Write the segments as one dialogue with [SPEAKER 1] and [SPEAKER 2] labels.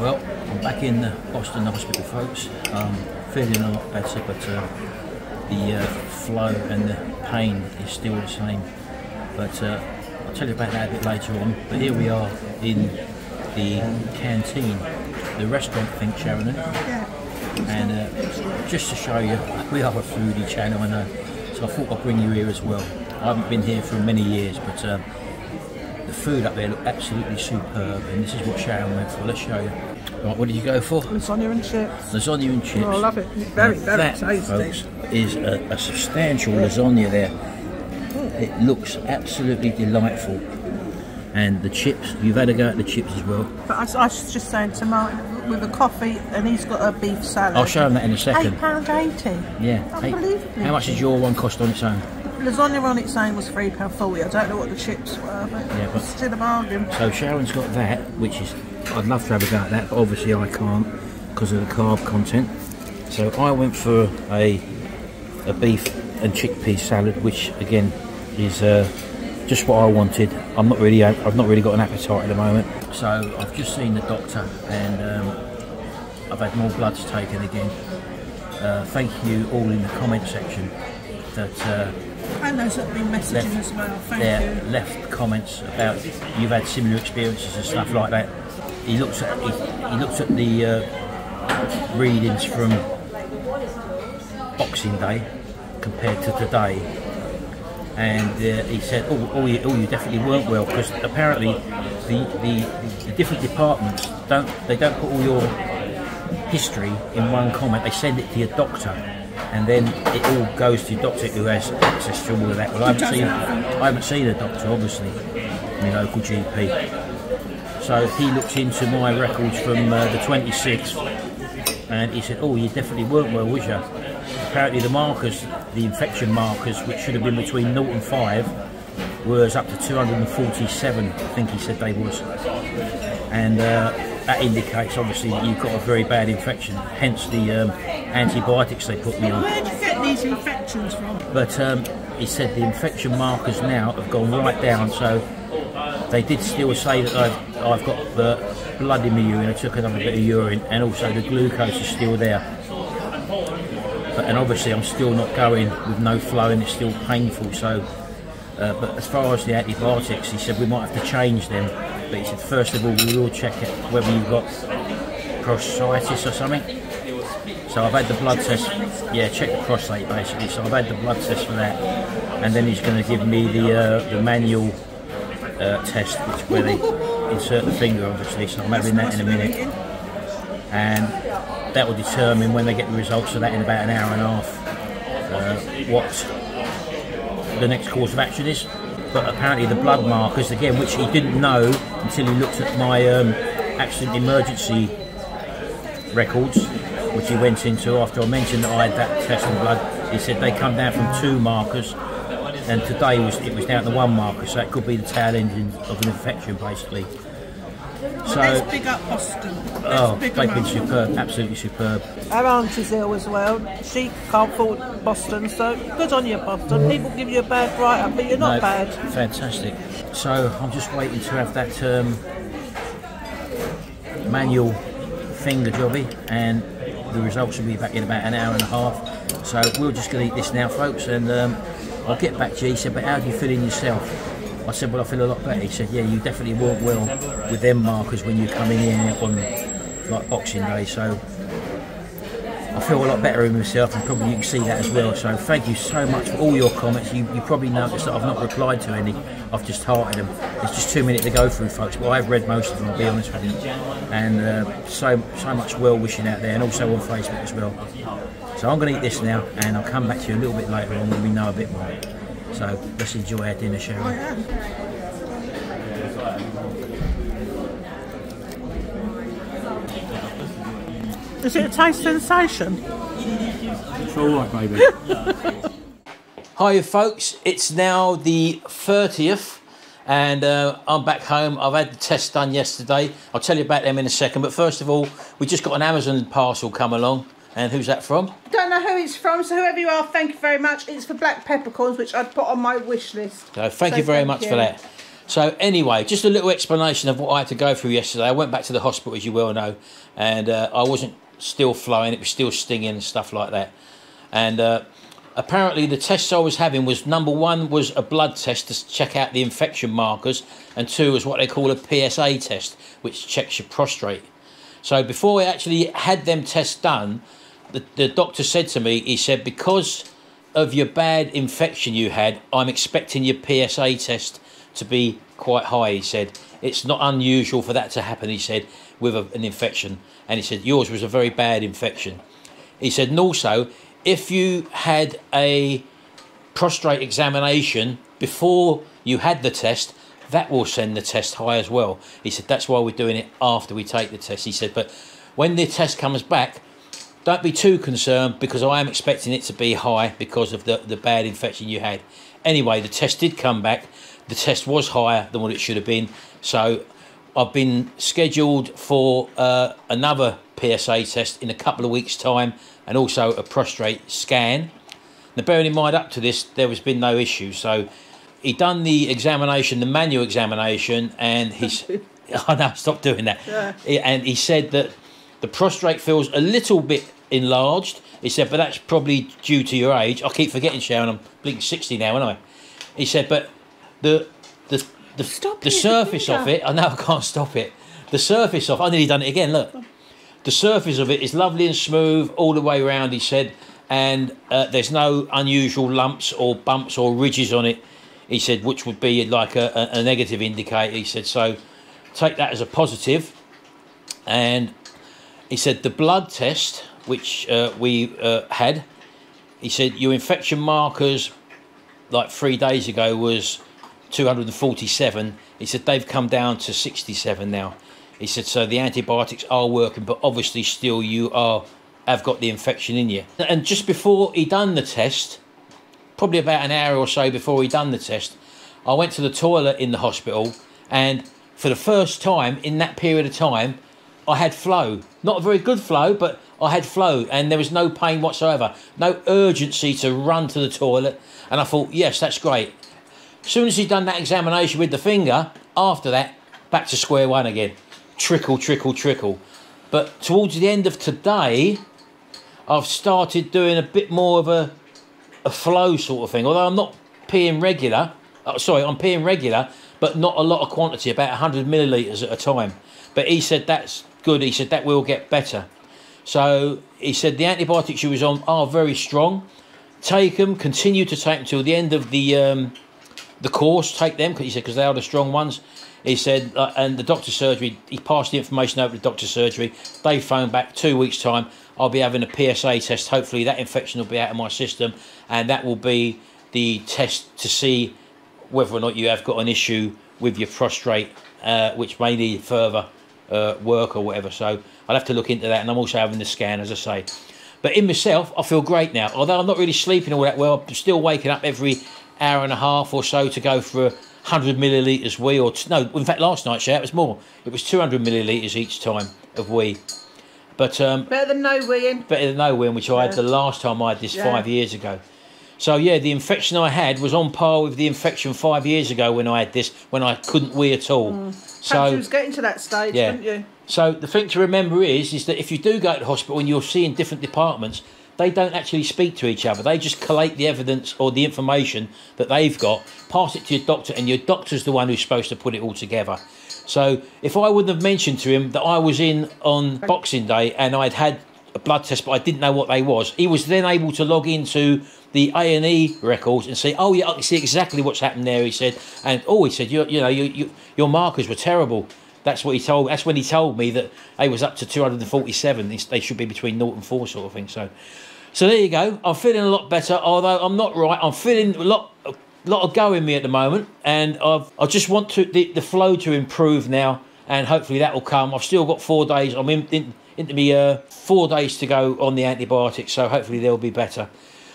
[SPEAKER 1] Well, I'm back in the Boston Hospital, folks. Um, feeling a lot better, but uh, the uh, flow and the pain is still the same. But uh, I'll tell you about that a bit later on. But here we are in the canteen, the restaurant, I think, Sharon. And uh, just to show you, we are a foodie channel, I know. So I thought I'd bring you here as well. I haven't been here for many years, but um, the food up there looked absolutely superb. And this is what Sharon went for. Let's show you. Right, what did you go for?
[SPEAKER 2] Lasagna and chips.
[SPEAKER 1] Lasagna and chips.
[SPEAKER 2] Oh, I love it. Very,
[SPEAKER 1] Now,
[SPEAKER 2] very
[SPEAKER 1] that,
[SPEAKER 2] tasty.
[SPEAKER 1] folks, is a, a substantial lasagna there. It looks absolutely delightful. And the chips, you've had a go at the chips as well.
[SPEAKER 2] But I, was- I was just saying to Martin, with a coffee, and he's got a beef salad.
[SPEAKER 1] I'll show him that in a second.
[SPEAKER 2] Eight pound eighty.
[SPEAKER 1] Yeah. Hey,
[SPEAKER 2] Unbelievably.
[SPEAKER 1] how much did your one cost on its own?
[SPEAKER 2] Lasagna on its own was three pound forty. I don't know what the chips were, but,
[SPEAKER 1] Yeah, but-
[SPEAKER 2] still a bargain.
[SPEAKER 1] So Sharon's got that, which is I'd love to have a go at that, but obviously I can't because of the carb content. So I went for a a beef and chickpea salad, which again is uh, just what I wanted. I'm not really I've not really got an appetite at the moment. So I've just seen the doctor and um, I've had more bloods taken again. Uh, thank you all in the comment section that. Uh,
[SPEAKER 2] And those that have been messaging
[SPEAKER 1] left,
[SPEAKER 2] as well. Thank
[SPEAKER 1] yeah,
[SPEAKER 2] you.
[SPEAKER 1] left comments about you've had similar experiences and stuff like that. He looks at he, he looks at the uh, readings from Boxing Day compared to today, and uh, he said, "Oh, oh, you, oh, you definitely weren't well because apparently the, the the different departments don't they don't put all your history in one comment. They send it to your doctor." And then it all goes to your doctor who has access to all of that. Well, I haven't seen, I haven't seen a doctor, obviously, my local GP. So he looked into my records from uh, the 26th, and he said, "Oh, you definitely weren't well, was you?" Apparently, the markers, the infection markers, which should have been between 0 and 5, was up to 247. I think he said they was, and uh, that indicates obviously that you've got a very bad infection. Hence the um, antibiotics they put me on.
[SPEAKER 2] Where do you get these infections from?
[SPEAKER 1] But um, he said the infection markers now have gone right down. So they did still say that I've, I've got the blood in my urine. I took another bit of urine, and also the glucose is still there. But, and obviously, I'm still not going with no flow, and it's still painful. So, uh, but as far as the antibiotics, he said we might have to change them. But he said first of all we will check it whether you've got prostatitis or something. So I've had the blood test. Yeah, check the prostate basically. So I've had the blood test for that, and then he's going to give me the uh, the manual uh, test, which where they insert the finger, obviously. So I'm having that in a minute, and that will determine when they get the results of that in about an hour and a half. Uh, what the next course of action is. But apparently the blood markers again, which he didn't know until he looked at my um, accident emergency records, which he went into after I mentioned that I had that test of blood. He said they come down from two markers, and today was it was down to one marker, so it could be the tail end of an infection, basically. So,
[SPEAKER 2] Let's big up Boston. Let's
[SPEAKER 1] oh,
[SPEAKER 2] big
[SPEAKER 1] they've been superb, absolutely superb.
[SPEAKER 2] Our aunt is ill as well. She can't afford Boston, so good on you, Boston. People give you a bad write-up, but you're not
[SPEAKER 1] No,
[SPEAKER 2] bad.
[SPEAKER 1] Fantastic. So I'm just waiting to have that um, manual finger jobby, and the results will be back in about an hour and a half. So we're just going to eat this now, folks, and um, I'll get back to you. He said, "But how do you feel in yourself?" I said, "Well, I feel a lot better." He said, "Yeah, you definitely weren't well with them markers when you're coming in on like Boxing Day." So feel a lot better in myself, and probably you can see that as well. So thank you so much for all your comments. You, you probably noticed that I've not replied to any. I've just hearted them. There's just too many to go through, folks. But I've read most of them. I'll be honest with you. And uh, so so much well wishing out there, and also on Facebook as well. So I'm going to eat this now, and I'll come back to you a little bit later on when we know a bit more. So let's enjoy our dinner, shall we?
[SPEAKER 2] Is it a taste sensation?
[SPEAKER 1] It's all right, baby. Hi, folks. It's now the 30th, and uh, I'm back home. I've had the test done yesterday. I'll tell you about them in a second. But first of all, we just got an Amazon parcel come along. And who's that from?
[SPEAKER 2] Don't know who it's from, so whoever you are, thank you very much. It's for black peppercorns, which I'd put on my wish list.
[SPEAKER 1] So thank
[SPEAKER 2] So
[SPEAKER 1] you very
[SPEAKER 2] thank
[SPEAKER 1] much
[SPEAKER 2] you.
[SPEAKER 1] for that. So anyway, just a little explanation of what I had to go through yesterday. I went back to the hospital, as you well know, and uh, I wasn't still flowing; it was still stinging and stuff like that. And uh, apparently, the tests I was having was number one was a blood test to check out the infection markers, and two was what they call a PSA test, which checks your prostate. So before I actually had them tests done, the, the doctor said to me, he said, because of your bad infection you had, I'm expecting your PSA test to be quite high. He said, it's not unusual for that to happen, he said, with a, an infection. And he said, yours was a very bad infection. He said, and also, if you had a prostate examination before you had the test, that will send the test high as well. He said, that's why we're doing it after we take the test. He said, but when the test comes back, don't be too concerned because I am expecting it to be high because of the, the bad infection you had. Anyway, the test did come back. The test was higher than what it should have been. So I've been scheduled for uh, another PSA test in a couple of weeks' time and also a prostate scan. Now, bearing in mind, up to this, there has been no issue. So he done the examination, the manual examination, and he's. I know, stop doing that.
[SPEAKER 2] Yeah.
[SPEAKER 1] And he said that the prostate feels a little bit enlarged. He said, but that's probably due to your age. I keep forgetting, Sharon, I'm blinking 60 now, aren't I? He said, but the the the,
[SPEAKER 2] Stop
[SPEAKER 1] the
[SPEAKER 2] it,
[SPEAKER 1] surface of it, I know I can't stop it. The surface of, I nearly done it again, look. The surface of it is lovely and smooth all the way around, he said, and uh, there's no unusual lumps or bumps or ridges on it, he said, which would be like a, a, a negative indicator. He said, so take that as a positive. And he said, the blood test, which uh, we uh, had, he said, your infection markers like three days ago was 247. He said, they've come down to 67 now. He said, so the antibiotics are working, but obviously still you are have got the infection in you. And just before he done the test, probably about an hour or so before he done the test, I went to the toilet in the hospital, and for the first time in that period of time, I had flow. Not a very good flow, but I had flow, and there was no pain whatsoever, no urgency to run to the toilet. And I thought, yes, that's great. As soon as he'd done that examination with the finger, after that, back to square one again. Trickle, trickle, trickle. But towards the end of today, I've started doing a bit more of a a flow sort of thing. Although I'm not peeing regular, uh, sorry, I'm peeing regular, but not a lot of quantity, about 100 millilitres at a time. But he said that's good. He said that will get better. So he said the antibiotics you was on are very strong. Take them, continue to take them till the end of the um, the course. Take them he said because they are the strong ones. He said, uh, and the doctor's surgery. He passed the information over to doctor's surgery. They phoned back two weeks time. I'll be having a PSA test. Hopefully that infection will be out of my system, and that will be the test to see whether or not you have got an issue with your prostate, uh, which may need further uh, work or whatever. So I'll have to look into that, and I'm also having the scan, as I say. But in myself, I feel great now. Although I'm not really sleeping all that well, I'm still waking up every hour and a half or so to go for a 100 millilitres wee. Or no, in fact, last night, yeah, it was more. It was 200 millilitres each time of wee. But um,
[SPEAKER 2] Better than no weeing.
[SPEAKER 1] better than no win, which I had the last time I had this
[SPEAKER 2] Yeah.
[SPEAKER 1] five years ago. So yeah, the infection I had was on par with the infection five years ago when I had this, when I couldn't wee at all.
[SPEAKER 2] Perhaps
[SPEAKER 1] So
[SPEAKER 2] you was getting to that stage,
[SPEAKER 1] Yeah.
[SPEAKER 2] didn't you?
[SPEAKER 1] so the thing to remember is, is that if you do go to hospital and you're seeing different departments, they don't actually speak to each other. They just collate the evidence or the information that they've got, pass it to your doctor, and your doctor's the one who's supposed to put it all together. So if I wouldn't have mentioned to him that I was in on Boxing Day and I'd had a blood test, but I didn't know what they was, he was then able to log into the A and E records and say, "Oh yeah, I can see exactly what's happened there." He said, and oh, he said, "You, you know, you, you, your markers were terrible." That's what he told. That's when he told me that they was up to 247. They- should be between 0 and 4 sort of thing. So, so there you go. I'm feeling a lot better. Although I'm not right. I'm feeling a lot, a lot of go in me at the moment, and I've, I just want to the, the flow to improve now, and hopefully that will come. I've still got four days. I'm in, in into me uh, four days to go on the antibiotics, so hopefully they'll be better.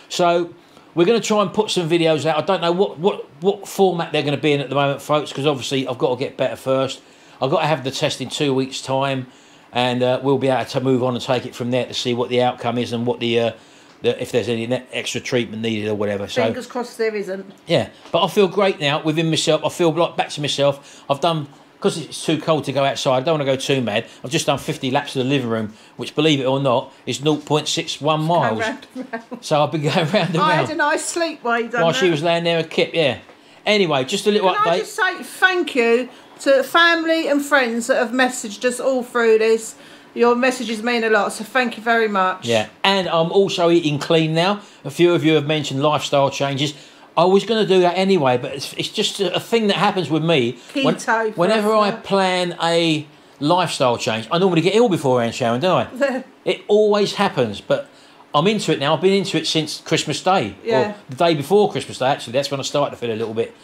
[SPEAKER 1] So we're going to try and put some videos out. I don't know what what what format they're going to be in at the moment, folks, because obviously I've got to get better first. I've got to have the test in two weeks' time, and uh, we'll be able to move on and take it from there to see what the outcome is and what the uh, that if there's any extra treatment needed or whatever. So
[SPEAKER 2] Fingers crossed there isn't.
[SPEAKER 1] yeah, but I feel great now within myself. I feel like back to myself. I've done because it's too cold to go outside. I don't want to go too mad. I've just done 50 laps of the living room, which, believe it or not, is 0.61 miles.
[SPEAKER 2] round round.
[SPEAKER 1] So I've been going round and
[SPEAKER 2] I had a nice sleep while
[SPEAKER 1] while she was laying there a kip. Yeah. Anyway, just a little
[SPEAKER 2] Can I just say thank you to family and friends that have messaged us all through this. Your messages mean a lot, so thank you very much.
[SPEAKER 1] Yeah, and I'm also eating clean now. A few of you have mentioned lifestyle changes. I was going to do that anyway, but it's, it's just a, a thing that happens with me.
[SPEAKER 2] Keto for
[SPEAKER 1] whenever I plan a lifestyle change, I normally get ill beforehand, Sharon, don't I? it always happens, but I'm into it now. I've been into it since Christmas Day.
[SPEAKER 2] Yeah.
[SPEAKER 1] Or the day before Christmas Day, actually. That's when I started to feel a little bit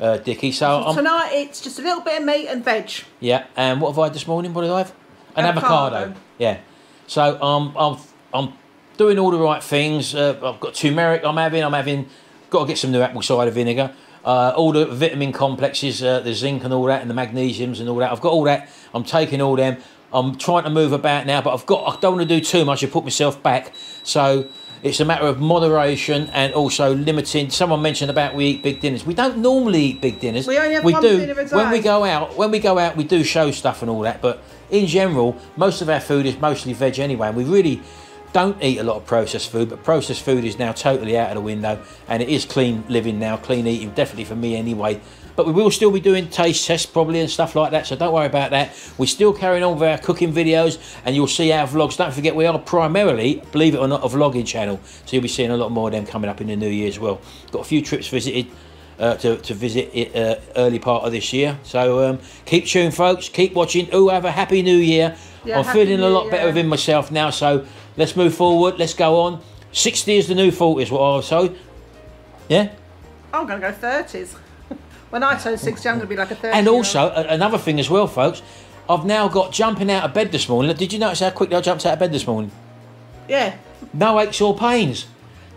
[SPEAKER 1] uh, dicky. So, I'm,
[SPEAKER 2] Tonight it's just a little bit of meat and veg.
[SPEAKER 1] yeah, and what have I had this morning? What did I have? An
[SPEAKER 2] Avocado.
[SPEAKER 1] avocado. Yeah. So um, I'm I'm doing all the right things. Uh, I've got turmeric. I'm having. I'm having. Got to get some new apple cider vinegar. Uh, all the vitamin complexes, uh, the zinc and all that, and the magnesiums and all that. I've got all that. I'm taking all them. I'm trying to move about now, but I've got. I don't want to do too much. I put myself back. So it's a matter of moderation and also limiting. Someone mentioned about we eat big dinners. We don't normally eat big dinners.
[SPEAKER 2] We only have
[SPEAKER 1] we
[SPEAKER 2] one
[SPEAKER 1] do
[SPEAKER 2] dinner a
[SPEAKER 1] when we go out. When we go out, we do show stuff and all that. But in general, most of our food is mostly veg anyway, and we really don't eat a lot of processed food. But processed food is now totally out of the window, and it is clean living now, clean eating, definitely for me anyway. But we will still be doing taste tests probably and stuff like that, so don't worry about that. We're still carrying on with our cooking videos, and you'll see our vlogs. Don't forget, we are primarily, believe it or not, a vlogging channel, so you'll be seeing a lot more of them coming up in the new year as well. Got a few trips visited uh, to, to visit it uh, early part of this year. So um, keep tuned, folks. Keep watching. Oh, have a happy new year.
[SPEAKER 2] Yeah,
[SPEAKER 1] I'm feeling a lot better
[SPEAKER 2] Year.
[SPEAKER 1] within myself now. So let's move forward. Let's go on. 60 is the new 40 is what I was told. Yeah?
[SPEAKER 2] I'm going to go 30s. When I turn 60, I'm going to be like a 30.
[SPEAKER 1] And also, another thing as well, folks. I've now got jumping out of bed this morning. Did you notice how quickly I jumped out of bed this morning?
[SPEAKER 2] Yeah.
[SPEAKER 1] No aches or pains.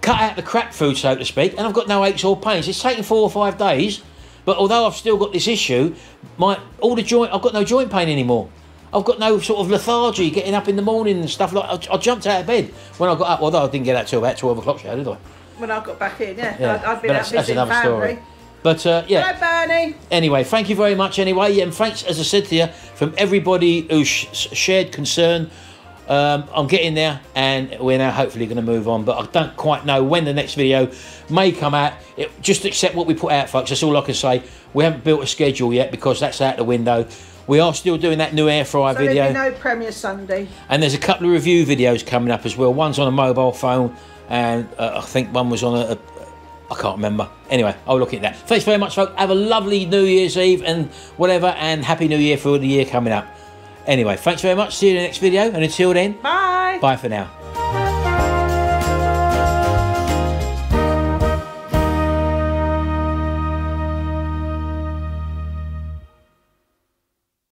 [SPEAKER 1] Cut out the crap food, so to speak, and I've got no aches or pains. It's taken four or five days, but although I've still got this issue, my all the joint, I've got no joint pain anymore. I've got no sort of lethargy getting up in the morning and stuff like. I, I jumped out of bed when I got up. Although I didn't get out till about twelve o'clock, show, did I?
[SPEAKER 2] When I got back in, yeah.
[SPEAKER 1] Yeah,
[SPEAKER 2] I'd, I'd been out
[SPEAKER 1] that's, that's another
[SPEAKER 2] family.
[SPEAKER 1] story. But uh, yeah,
[SPEAKER 2] Hello, Bernie.
[SPEAKER 1] anyway, thank you very much. Anyway, yeah, and thanks, as I said to you, from everybody who sh- shared concern. Um, I'm getting there, and we're now hopefully going to move on. But I don't quite know when the next video may come out. It, just accept what we put out, folks. That's all I can say. We haven't built a schedule yet because that's out the window. We are still doing that new air fryer
[SPEAKER 2] So
[SPEAKER 1] video,
[SPEAKER 2] there'll be no premiere Sunday.
[SPEAKER 1] and there's a couple of review videos coming up as well. One's on a mobile phone, and uh, I think one was on a I can't remember. Anyway, I'll look at that. Thanks very much, folks. Have a lovely New Year's Eve and whatever, and Happy New Year for the year coming up. Anyway, thanks very much. See you in the next video, and until then,
[SPEAKER 2] Bye.
[SPEAKER 1] bye for now.